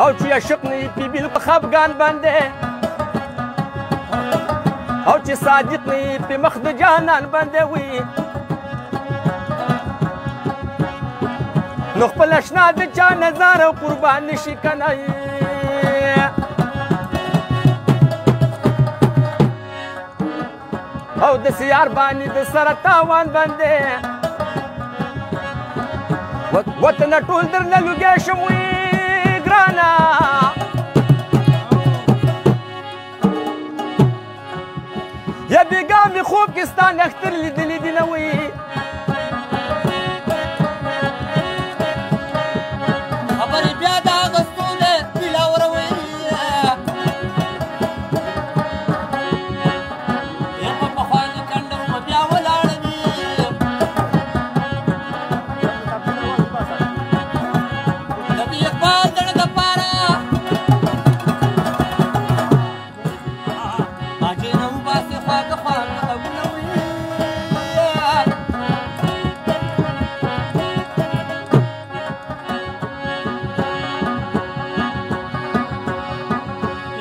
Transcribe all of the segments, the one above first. او چې عاشق نه یې بي بالکل خفګان باندې او چې صادق نه یې په مخ د جانان باندې وي نو خپل اشنا د چا نظر او قربان شي کنه او د سیار باندې د سره تاوان باندې وطن ټول درنه لګې شموي ګرانا یا بیګا می خوب کې ستان اختر لیدلې دی نوې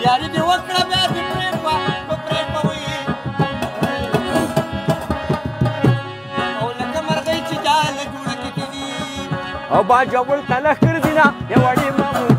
یاري دې وکړه بیا دې پرېږده په پرېږده وي او لکه مرغۍ چې جاله ګوړه کې کوي او با جوړ تلخ کړ دي نه یو اړې مامو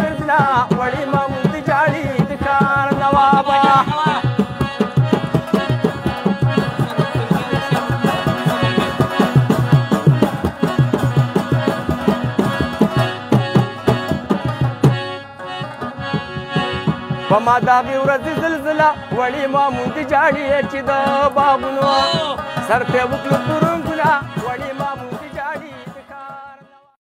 ګرځنا وړي ممت جاړي د کار نوابا پما داغي ورځ زلزلہ وړي ممت جاړي چې د بابونو سر ته وکړو ترنګ